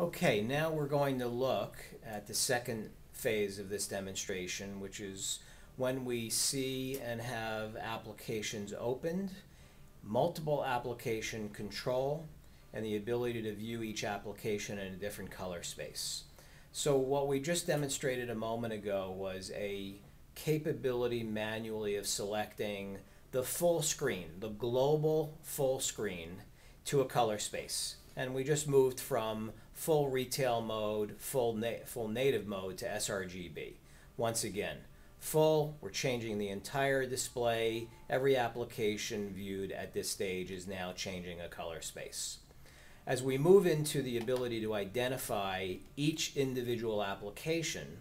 Okay, now we're going to look at the second phase of this demonstration, which is when we see and have applications opened, multiple application control, and the ability to view each application in a different color space. So what we just demonstrated a moment ago was a capability manually of selecting the full screen, the global full screen, to a color space. And we just moved from full retail mode, full, na full native mode to sRGB. Once again, full, we're changing the entire display. Every application viewed at this stage is now changing a color space. As we move into the ability to identify each individual application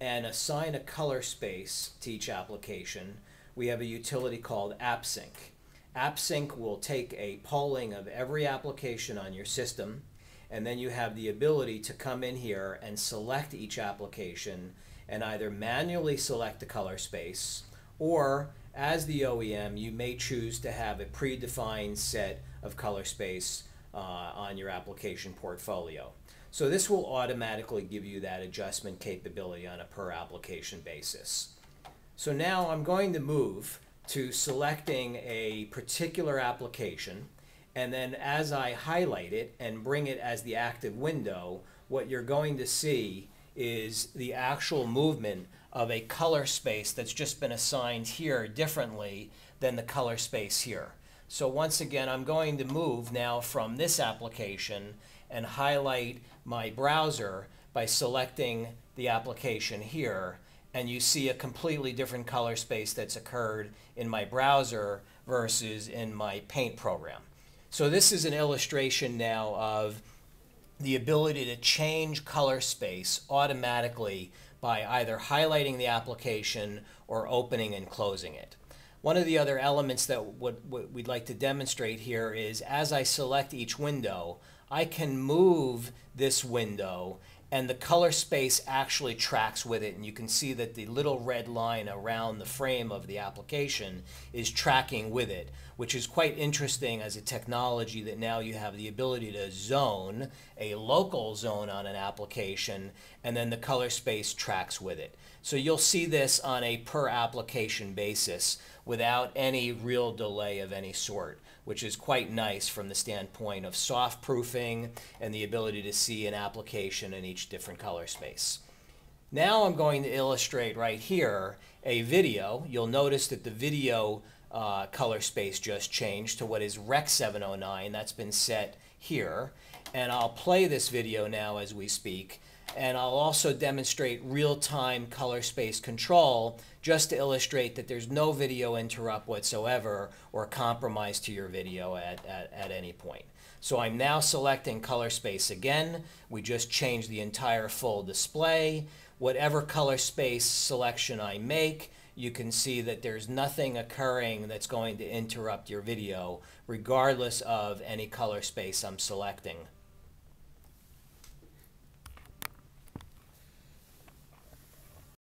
and assign a color space to each application, we have a utility called AppSync. AppSync will take a polling of every application on your system, and then you have the ability to come in here and select each application and either manually select the color space or as the OEM, you may choose to have a predefined set of color space uh, on your application portfolio. So this will automatically give you that adjustment capability on a per application basis. So now I'm going to move to selecting a particular application and then as I highlight it and bring it as the active window, what you're going to see is the actual movement of a color space that's just been assigned here differently than the color space here. So once again, I'm going to move now from this application and highlight my browser by selecting the application here. And you see a completely different color space that's occurred in my browser versus in my paint program. So this is an illustration now of the ability to change color space automatically by either highlighting the application or opening and closing it. One of the other elements that what, we'd like to demonstrate here is as I select each window, I can move this window and the color space actually tracks with it and you can see that the little red line around the frame of the application is tracking with it which is quite interesting as a technology that now you have the ability to zone a local zone on an application and then the color space tracks with it. So you'll see this on a per application basis without any real delay of any sort which is quite nice from the standpoint of soft proofing and the ability to see an application in each different color space. Now I'm going to illustrate right here a video. You'll notice that the video uh, color space just changed to what is Rec 709. That's been set here. And I'll play this video now as we speak and I'll also demonstrate real-time color space control just to illustrate that there's no video interrupt whatsoever or compromise to your video at, at, at any point. So I'm now selecting color space again. We just changed the entire full display. Whatever color space selection I make, you can see that there's nothing occurring that's going to interrupt your video regardless of any color space I'm selecting.